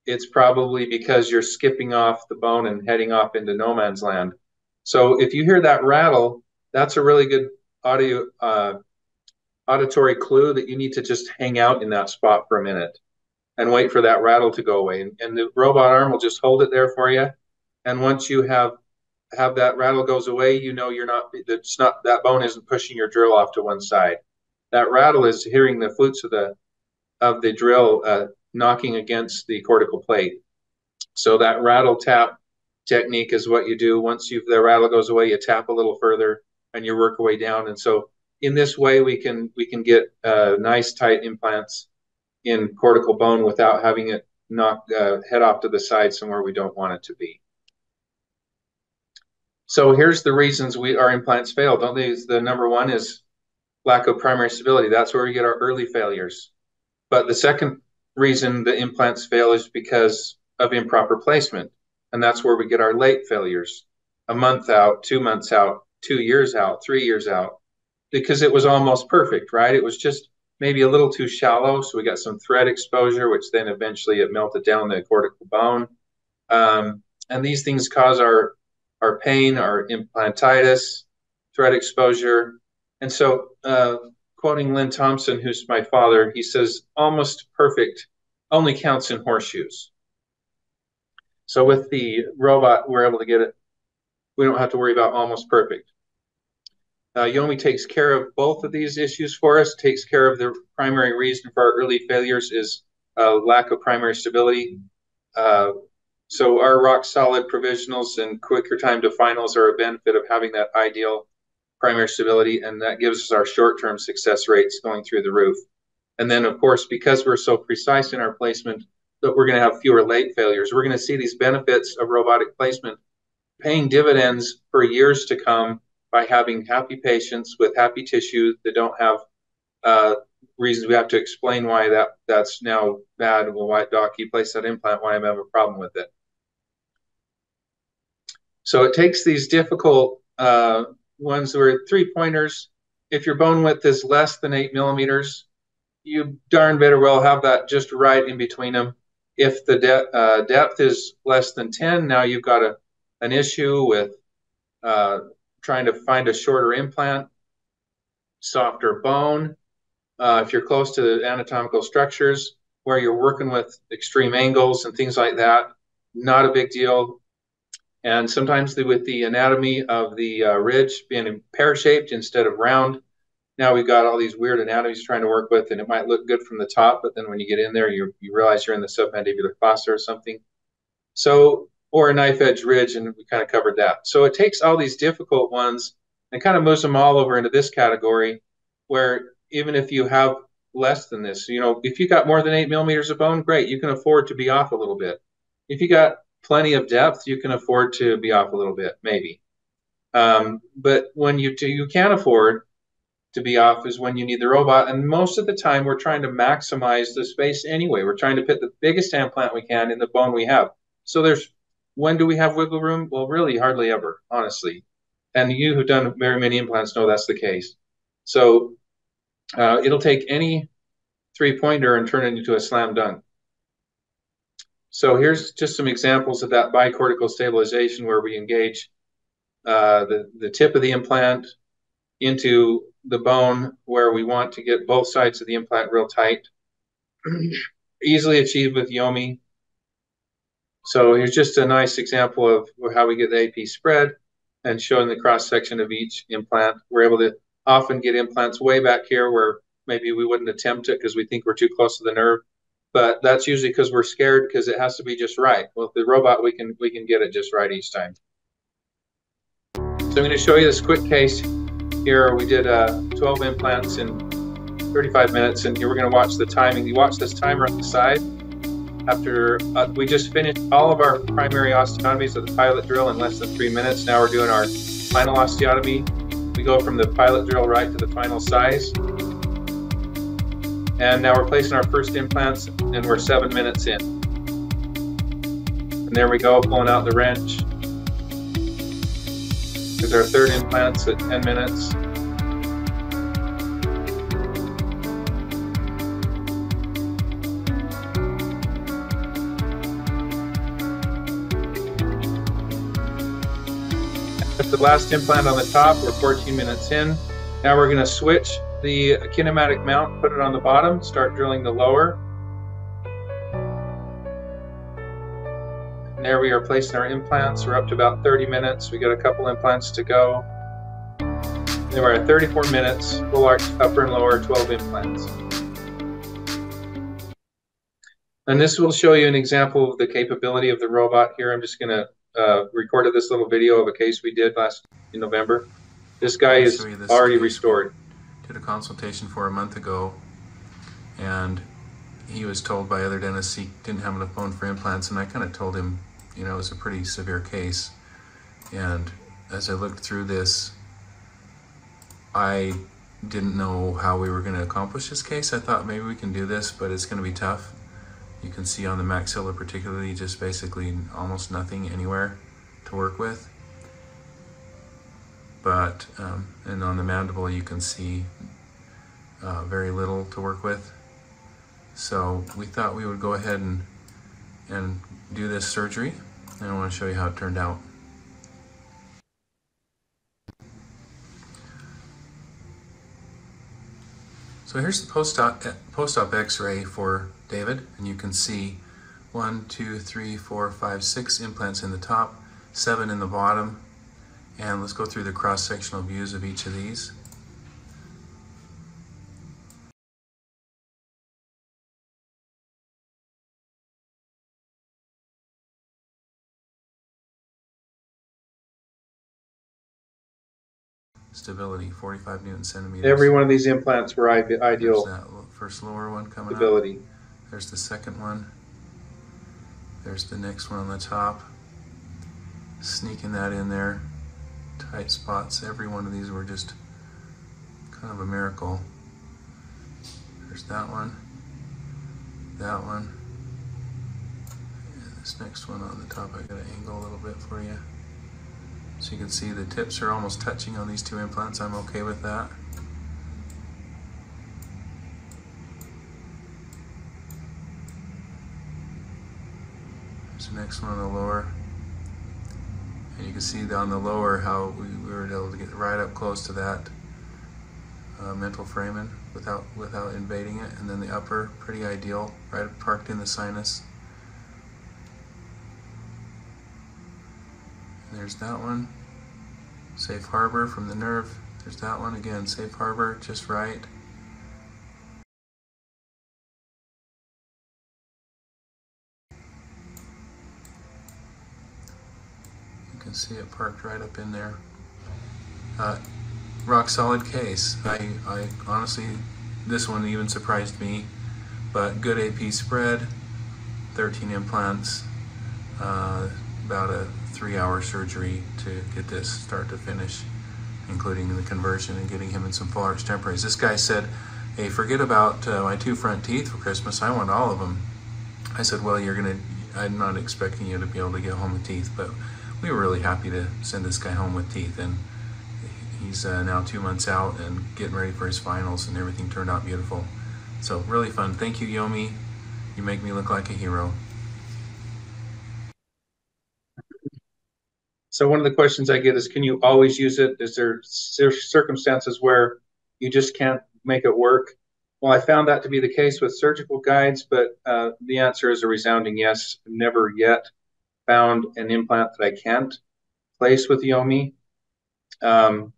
It's probably because you're skipping off the bone and heading off into no man's land. So if you hear that rattle, that's a really good audio uh, auditory clue that you need to just hang out in that spot for a minute and wait for that rattle to go away. And, and the robot arm will just hold it there for you. And once you have have that rattle goes away, you know you're not that's not that bone isn't pushing your drill off to one side. That rattle is hearing the flutes of the of the drill uh, knocking against the cortical plate. So that rattle tap technique is what you do. Once you've the rattle goes away, you tap a little further and you work your way down. And so in this way, we can we can get uh, nice tight implants in cortical bone without having it knock uh, head off to the side somewhere we don't want it to be. So here's the reasons we our implants fail. Don't? The number one is lack of primary stability. That's where we get our early failures. But the second reason the implants fail is because of improper placement. And that's where we get our late failures a month out, two months out, two years out, three years out, because it was almost perfect, right? It was just maybe a little too shallow. So we got some thread exposure, which then eventually it melted down the cortical bone. Um, and these things cause our, our pain, our implantitis, thread exposure. And so, uh, quoting Lynn Thompson, who's my father, he says, almost perfect only counts in horseshoes. So with the robot, we're able to get it. We don't have to worry about almost perfect. Uh, Yomi takes care of both of these issues for us, takes care of the primary reason for our early failures is uh, lack of primary stability. Uh, so our rock solid provisionals and quicker time to finals are a benefit of having that ideal primary stability, and that gives us our short-term success rates going through the roof. And then, of course, because we're so precise in our placement, that we're going to have fewer late failures. We're going to see these benefits of robotic placement paying dividends for years to come by having happy patients with happy tissue that don't have uh, reasons we have to explain why that that's now bad. Well, why doc you place that implant? Why I have a problem with it? So it takes these difficult uh, ones where three pointers. If your bone width is less than eight millimeters, you darn better well have that just right in between them. If the de uh, depth is less than 10, now you've got a, an issue with uh, trying to find a shorter implant, softer bone. Uh, if you're close to the anatomical structures where you're working with extreme angles and things like that, not a big deal. And sometimes the, with the anatomy of the uh, ridge being pear-shaped instead of round, now we've got all these weird anatomies trying to work with, and it might look good from the top, but then when you get in there, you, you realize you're in the submandibular fossa or something. So, or a knife edge ridge, and we kind of covered that. So it takes all these difficult ones and kind of moves them all over into this category, where even if you have less than this, you know, if you got more than eight millimeters of bone, great, you can afford to be off a little bit. If you got plenty of depth, you can afford to be off a little bit, maybe. Um, but when you do, you can't afford to be off is when you need the robot. And most of the time, we're trying to maximize the space anyway. We're trying to put the biggest implant we can in the bone we have. So there's when do we have wiggle room? Well, really, hardly ever, honestly. And you who've done very many implants know that's the case. So uh, it'll take any three pointer and turn it into a slam dunk. So here's just some examples of that bicortical stabilization where we engage uh, the, the tip of the implant into the bone where we want to get both sides of the implant real tight. [clears throat] Easily achieved with Yomi. So here's just a nice example of how we get the AP spread and showing the cross section of each implant. We're able to often get implants way back here where maybe we wouldn't attempt it because we think we're too close to the nerve. But that's usually because we're scared because it has to be just right. Well, with the robot, we can we can get it just right each time. So I'm going to show you this quick case here we did uh, 12 implants in 35 minutes, and here we're going to watch the timing. You watch this timer on the side. After uh, we just finished all of our primary osteotomies of the pilot drill in less than three minutes, now we're doing our final osteotomy. We go from the pilot drill right to the final size. And now we're placing our first implants, and we're seven minutes in. And there we go, pulling out the wrench. Is our third implants at 10 minutes. Last implant on the top, we're 14 minutes in. Now we're going to switch the kinematic mount, put it on the bottom, start drilling the lower. And there we are placing our implants. We're up to about 30 minutes. We got a couple implants to go. Then we're at 34 minutes, full arch, upper and lower, 12 implants. And this will show you an example of the capability of the robot here. I'm just going to uh, recorded this little video of a case we did last in November. This guy is already restored. Did a consultation for a month ago, and he was told by other dentists he didn't have enough bone for implants, and I kind of told him you know, it was a pretty severe case. And as I looked through this, I didn't know how we were going to accomplish this case. I thought maybe we can do this, but it's going to be tough. You can see on the maxilla particularly just basically almost nothing anywhere to work with. But, um, and on the mandible you can see uh, very little to work with. So we thought we would go ahead and, and do this surgery. And I want to show you how it turned out. So here's the post-op post-op x-ray for David, and you can see one, two, three, four, five, six implants in the top, seven in the bottom, and let's go through the cross-sectional views of each of these. Stability, 45 newton centimeters. Every one of these implants were There's ideal that first lower one coming up. stability. There's the second one. There's the next one on the top. Sneaking that in there. Tight spots. Every one of these were just kind of a miracle. There's that one. That one. And this next one on the top, I gotta angle a little bit for you. So you can see the tips are almost touching on these two implants. I'm okay with that. The next one on the lower. And you can see on the lower how we, we were able to get right up close to that uh, mental foramen without without invading it. And then the upper, pretty ideal, right parked in the sinus. There's that one. Safe harbor from the nerve. There's that one again. Safe harbor, just right. Can see it parked right up in there. Uh, rock solid case. I, I honestly, this one even surprised me, but good AP spread, 13 implants, uh, about a three hour surgery to get this start to finish, including the conversion and getting him in some full arch temporaries. This guy said, hey, forget about uh, my two front teeth for Christmas. I want all of them. I said, well, you're going to, I'm not expecting you to be able to get home with teeth, but we were really happy to send this guy home with teeth. And he's uh, now two months out and getting ready for his finals and everything turned out beautiful. So really fun. Thank you, Yomi. You make me look like a hero. So one of the questions I get is, can you always use it? Is there circumstances where you just can't make it work? Well, I found that to be the case with surgical guides, but uh, the answer is a resounding yes. Never yet found an implant that I can't place with Yomi. Um,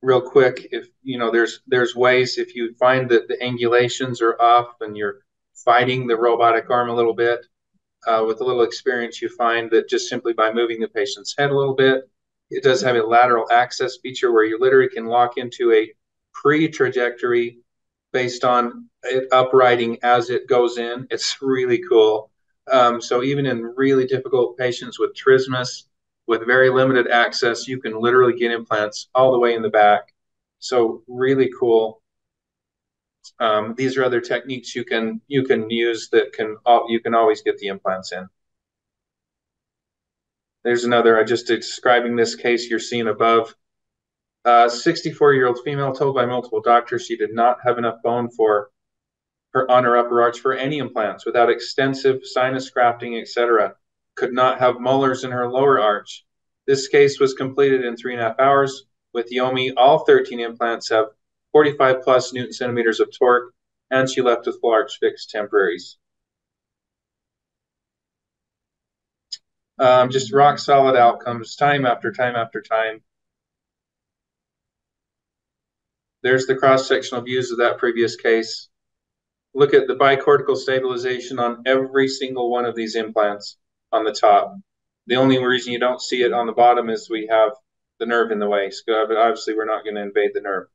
real quick, if you know, there's there's ways if you find that the angulations are off and you're fighting the robotic arm a little bit, uh, with a little experience, you find that just simply by moving the patient's head a little bit, it does have a lateral access feature where you literally can lock into a pre-trajectory based on it uprighting as it goes in. It's [laughs] really cool. Um, so even in really difficult patients with trismus, with very limited access, you can literally get implants all the way in the back. So really cool. Um, these are other techniques you can you can use that can you can always get the implants in. There's another. I just describing this case you're seeing above. 64 year old female told by multiple doctors she did not have enough bone for on her upper arch for any implants without extensive sinus grafting, etc. Could not have molars in her lower arch. This case was completed in three and a half hours. With Yomi, all 13 implants have 45 plus newton centimeters of torque, and she left with full arch fixed temporaries. Um, just rock solid outcomes time after time after time. There's the cross-sectional views of that previous case. Look at the bicortical stabilization on every single one of these implants on the top. The only reason you don't see it on the bottom is we have the nerve in the way. So obviously we're not going to invade the nerve.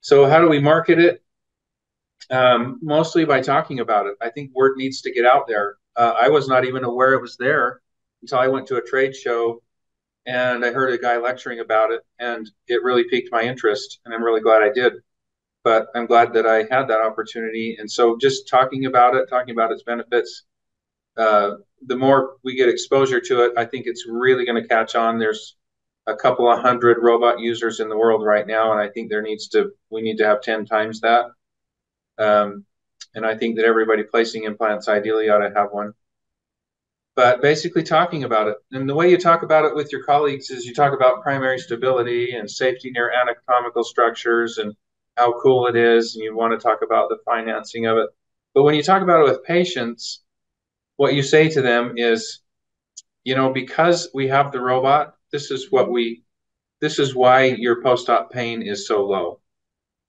So how do we market it? Um, mostly by talking about it. I think word needs to get out there. Uh, I was not even aware it was there until I went to a trade show and I heard a guy lecturing about it, and it really piqued my interest, and I'm really glad I did. But I'm glad that I had that opportunity, and so just talking about it, talking about its benefits, uh, the more we get exposure to it, I think it's really going to catch on. There's a couple of hundred robot users in the world right now, and I think there needs to we need to have ten times that. Um, and I think that everybody placing implants ideally ought to have one. But basically, talking about it, and the way you talk about it with your colleagues is you talk about primary stability and safety near anatomical structures and how cool it is, and you want to talk about the financing of it. But when you talk about it with patients, what you say to them is, you know, because we have the robot, this is what we, this is why your post-op pain is so low.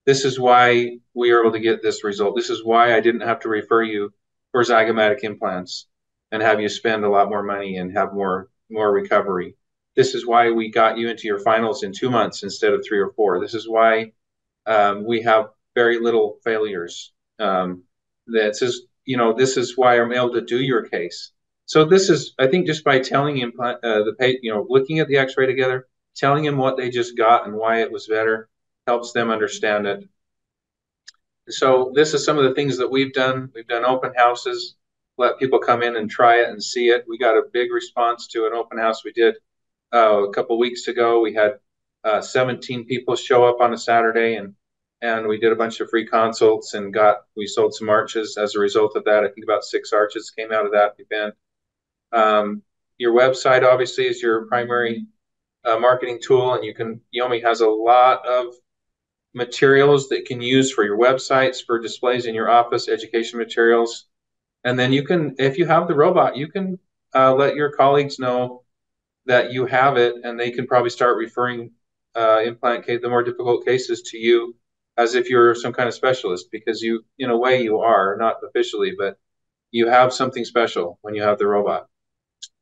This is why we are able to get this result. This is why I didn't have to refer you for zygomatic implants and have you spend a lot more money and have more more recovery. This is why we got you into your finals in two months instead of three or four. This is why um, we have very little failures. Um, this is you know this is why I'm able to do your case. So this is I think just by telling him uh, the you know looking at the X-ray together, telling him what they just got and why it was better helps them understand it. So this is some of the things that we've done. We've done open houses let people come in and try it and see it. We got a big response to an open house we did uh, a couple weeks ago. We had uh, 17 people show up on a Saturday, and and we did a bunch of free consults and got we sold some arches as a result of that. I think about six arches came out of that event. Um, your website obviously is your primary uh, marketing tool, and you can Yomi has a lot of materials that can use for your websites, for displays in your office, education materials and then you can if you have the robot you can uh, let your colleagues know that you have it and they can probably start referring uh, implant case the more difficult cases to you as if you're some kind of specialist because you in a way you are not officially but you have something special when you have the robot.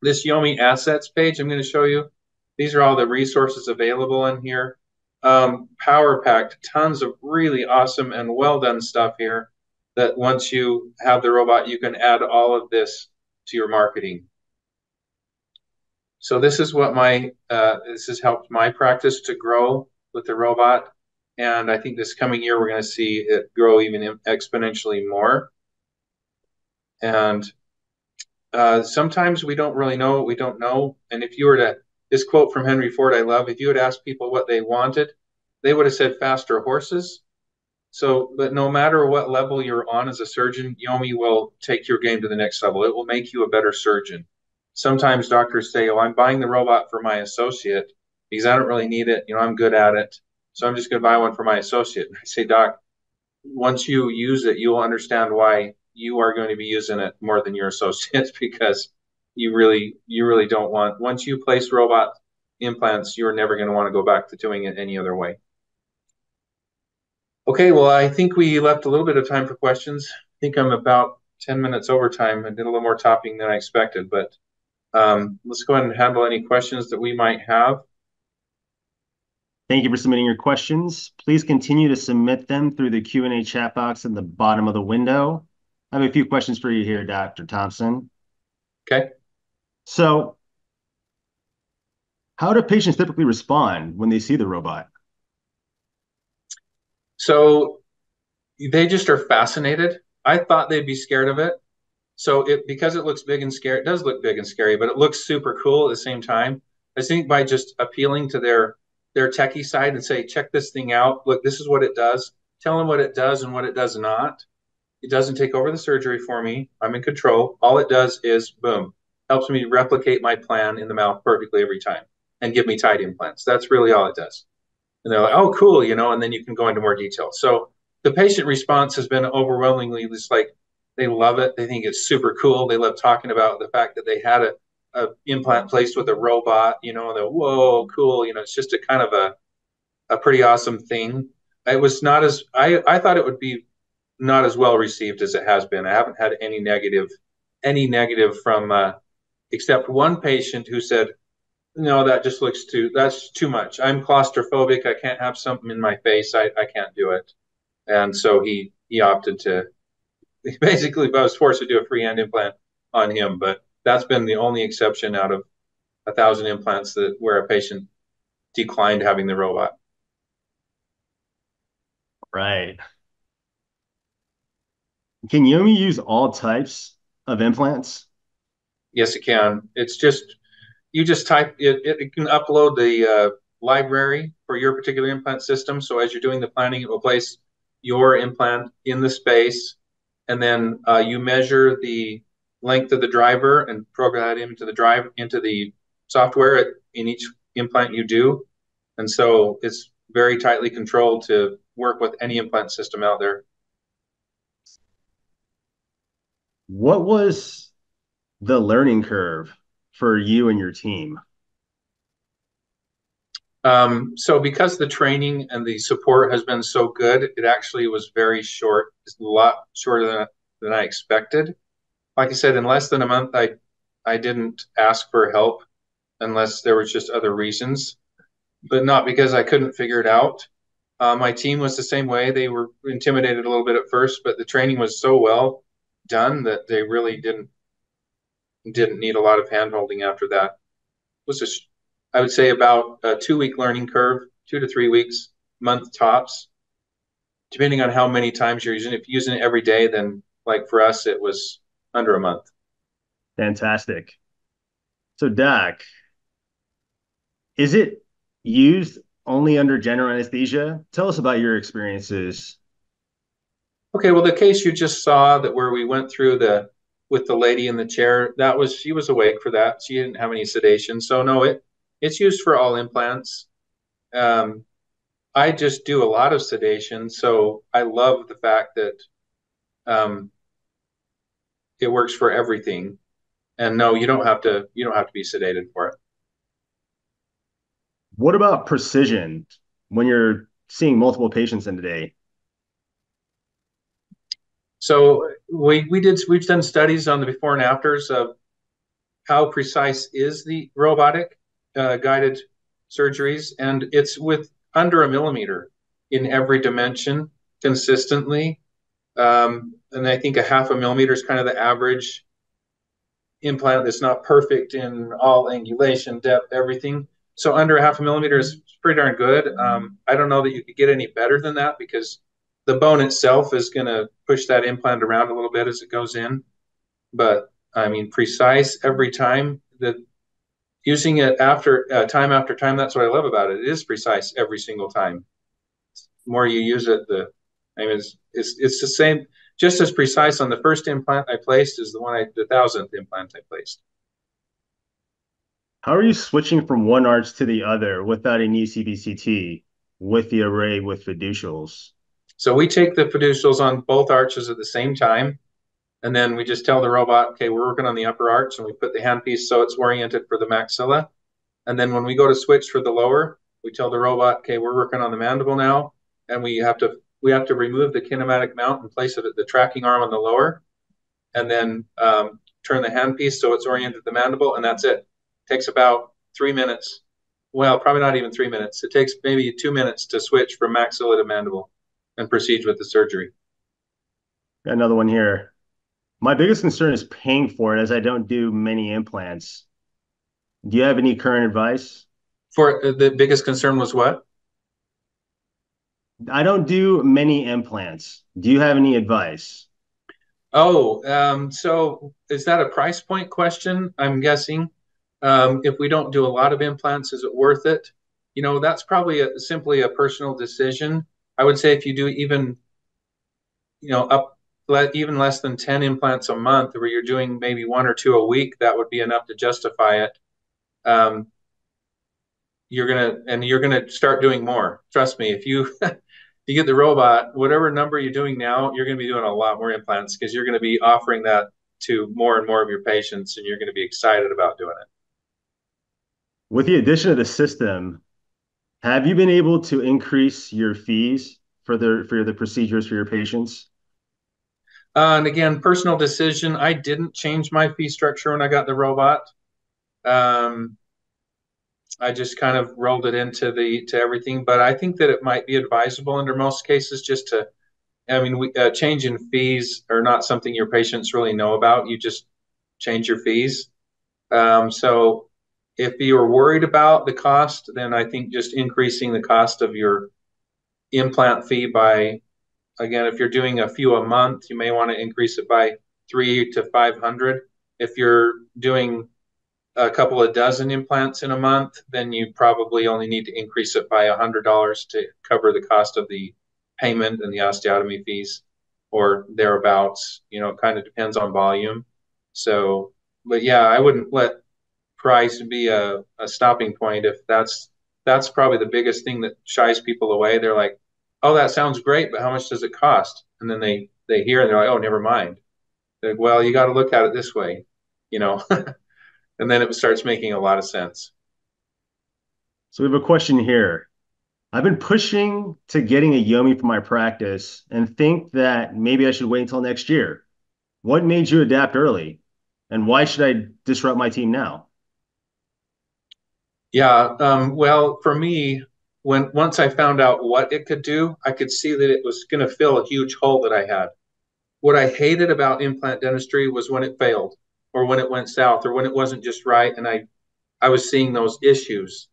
This yomi assets page i'm going to show you these are all the resources available in here. Um, power packed tons of really awesome and well done stuff here that once you have the robot, you can add all of this to your marketing. So this is what my, uh, this has helped my practice to grow with the robot. And I think this coming year, we're going to see it grow even exponentially more. And uh, sometimes we don't really know what we don't know. And if you were to, this quote from Henry Ford, I love, if you had asked people what they wanted, they would have said faster horses so, but no matter what level you're on as a surgeon, Yomi will take your game to the next level. It will make you a better surgeon. Sometimes doctors say, "Oh, I'm buying the robot for my associate because I don't really need it. You know, I'm good at it, so I'm just going to buy one for my associate." And I say, "Doc, once you use it, you'll understand why you are going to be using it more than your [laughs] associates because you really, you really don't want. Once you place robot implants, you're never going to want to go back to doing it any other way." Okay, well, I think we left a little bit of time for questions. I think I'm about 10 minutes over time. I did a little more topping than I expected, but um, let's go ahead and handle any questions that we might have. Thank you for submitting your questions. Please continue to submit them through the Q&A chat box in the bottom of the window. I have a few questions for you here, Dr. Thompson. Okay. So how do patients typically respond when they see the robot? So they just are fascinated. I thought they'd be scared of it. So it because it looks big and scary, it does look big and scary, but it looks super cool at the same time. I think by just appealing to their their techie side and say, check this thing out. Look, this is what it does. Tell them what it does and what it does not. It doesn't take over the surgery for me. I'm in control. All it does is boom, helps me replicate my plan in the mouth perfectly every time and give me tight implants. That's really all it does and they're like, oh, cool, you know, and then you can go into more detail. So the patient response has been overwhelmingly just like they love it. They think it's super cool. They love talking about the fact that they had a, a implant placed with a robot, you know, and they're, whoa, cool. You know, it's just a kind of a, a pretty awesome thing. It was not as, I, I thought it would be not as well received as it has been. I haven't had any negative, any negative from, uh, except one patient who said, no, that just looks too, that's too much. I'm claustrophobic. I can't have something in my face. I, I can't do it. And so he, he opted to, [laughs] basically, I was forced to do a freehand implant on him, but that's been the only exception out of a thousand implants that where a patient declined having the robot. Right. Can Yomi use all types of implants? Yes, it can. It's just you just type it. It, can upload the uh, library for your particular implant system. So as you're doing the planning, it will place your implant in the space, and then uh, you measure the length of the driver and program that into the drive into the software in each implant you do. And so it's very tightly controlled to work with any implant system out there. What was the learning curve for you and your team? Um, so because the training and the support has been so good, it actually was very short. It's a lot shorter than, than I expected. Like I said, in less than a month, I I didn't ask for help unless there was just other reasons, but not because I couldn't figure it out. Uh, my team was the same way. They were intimidated a little bit at first, but the training was so well done that they really didn't didn't need a lot of handholding after that. It was just, I would say, about a two week learning curve, two to three weeks, month tops, depending on how many times you're using it. If you're using it every day, then like for us, it was under a month. Fantastic. So, Doc, is it used only under general anesthesia? Tell us about your experiences. Okay, well, the case you just saw that where we went through the with the lady in the chair, that was she was awake for that. She didn't have any sedation, so no, it it's used for all implants. Um, I just do a lot of sedation, so I love the fact that um, it works for everything. And no, you don't have to you don't have to be sedated for it. What about precision when you're seeing multiple patients in a day? So we we did we've done studies on the before and afters of how precise is the robotic uh, guided surgeries, and it's with under a millimeter in every dimension consistently. Um, and I think a half a millimeter is kind of the average implant that's not perfect in all angulation, depth, everything. So under a half a millimeter is pretty darn good. Um, I don't know that you could get any better than that because the bone itself is going to push that implant around a little bit as it goes in. But I mean, precise every time that using it after uh, time after time. That's what I love about it. It is precise every single time. The more you use it, the I mean, it's, it's, it's the same, just as precise on the first implant I placed as the one I, the thousandth implant I placed. How are you switching from one arch to the other without a knee CBCT with the array with fiducials? So we take the fiducials on both arches at the same time. And then we just tell the robot, okay, we're working on the upper arch and we put the handpiece so it's oriented for the maxilla. And then when we go to switch for the lower, we tell the robot, okay, we're working on the mandible now. And we have to we have to remove the kinematic mount and place it at the tracking arm on the lower. And then um, turn the handpiece so it's oriented the mandible. And that's it. it. Takes about three minutes. Well, probably not even three minutes. It takes maybe two minutes to switch from maxilla to mandible and proceed with the surgery. Got another one here. My biggest concern is paying for it as I don't do many implants. Do you have any current advice? For uh, the biggest concern was what? I don't do many implants. Do you have any advice? Oh, um, so is that a price point question? I'm guessing. Um, if we don't do a lot of implants, is it worth it? You know, that's probably a, simply a personal decision. I would say if you do even, you know, up let, even less than 10 implants a month, where you're doing maybe one or two a week, that would be enough to justify it. Um, you're gonna and you're gonna start doing more. Trust me. If you [laughs] you get the robot, whatever number you're doing now, you're gonna be doing a lot more implants because you're gonna be offering that to more and more of your patients, and you're gonna be excited about doing it. With the addition of the system, have you been able to increase your fees for the for the procedures for your patients? Uh, and again, personal decision. I didn't change my fee structure when I got the robot. Um, I just kind of rolled it into the to everything. But I think that it might be advisable under most cases just to. I mean, uh, change in fees are not something your patients really know about. You just change your fees. Um, so if you're worried about the cost, then I think just increasing the cost of your implant fee by, again, if you're doing a few a month, you may want to increase it by three to 500. If you're doing a couple of dozen implants in a month, then you probably only need to increase it by $100 to cover the cost of the payment and the osteotomy fees or thereabouts. You know, it kind of depends on volume. So, but yeah, I wouldn't let price to be a, a stopping point if that's that's probably the biggest thing that shies people away. They're like, "Oh, that sounds great, but how much does it cost?" And then they they hear and they're like, "Oh, never mind." They're like, well, you got to look at it this way, you know. [laughs] and then it starts making a lot of sense. So we have a question here. I've been pushing to getting a Yomi for my practice and think that maybe I should wait until next year. What made you adapt early? And why should I disrupt my team now? Yeah, um, well, for me, when once I found out what it could do, I could see that it was going to fill a huge hole that I had. What I hated about implant dentistry was when it failed or when it went south or when it wasn't just right and I I was seeing those issues.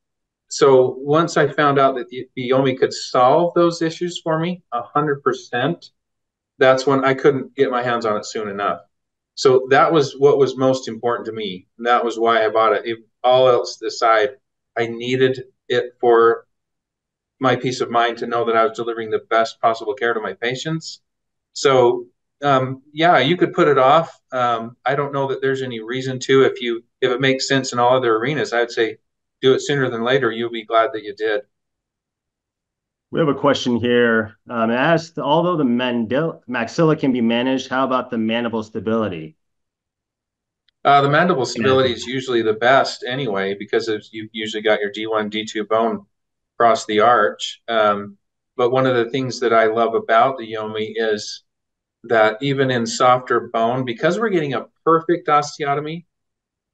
So once I found out that the Yomi could solve those issues for me hundred percent, that's when I couldn't get my hands on it soon enough. So that was what was most important to me. And that was why I bought it. If all else aside, I needed it for my peace of mind to know that I was delivering the best possible care to my patients. So um, yeah, you could put it off. Um, I don't know that there's any reason to. If you if it makes sense in all other arenas, I'd say do it sooner than later. You'll be glad that you did. We have a question here. Um, asked, although the mandil- maxilla can be managed, how about the mandible stability? Uh, the mandible stability is usually the best anyway, because you've usually got your D1, D2 bone across the arch. Um, but one of the things that I love about the Yomi is that even in softer bone, because we're getting a perfect osteotomy,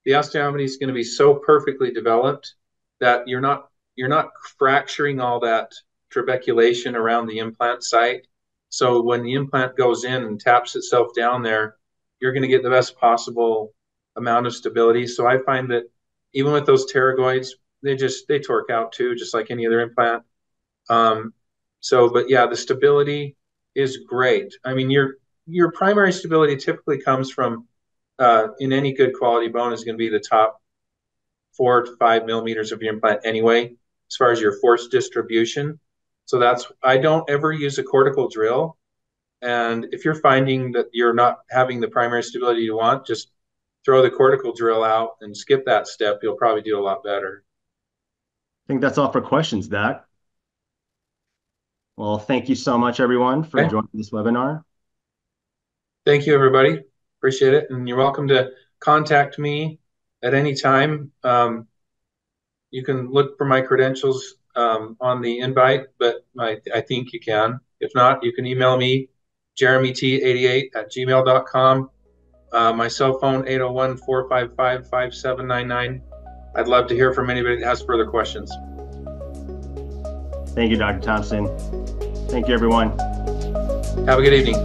the osteotomy is going to be so perfectly developed that you're not you're not fracturing all that trabeculation around the implant site. So when the implant goes in and taps itself down there, you're going to get the best possible amount of stability. So I find that even with those pterygoids, they just they torque out too, just like any other implant. Um, so, but yeah, the stability is great. I mean, your your primary stability typically comes from uh, in any good quality bone is going to be the top four to five millimeters of your implant anyway, as far as your force distribution. So that's I don't ever use a cortical drill. And if you're finding that you're not having the primary stability you want, just throw the cortical drill out and skip that step. You'll probably do a lot better. I think that's all for questions, Doc. Well, thank you so much, everyone, for okay. joining this webinar. Thank you, everybody. Appreciate it. And you're welcome to contact me at any time. Um, you can look for my credentials um, on the invite, but I, I think you can. If not, you can email me, jeremyt88 at gmail.com. Uh, my cell phone, 801 455 5799. I'd love to hear from anybody that has further questions. Thank you, Dr. Thompson. Thank you, everyone. Have a good evening.